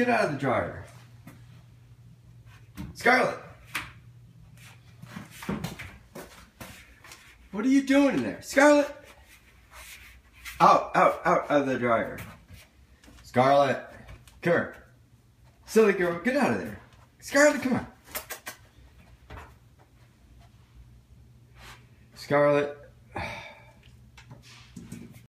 Get out of the dryer. Scarlett! What are you doing in there? Scarlett! Out, out, out of the dryer. Scarlett! Come here. Silly girl, get out of there. Scarlett, come on. Scarlett.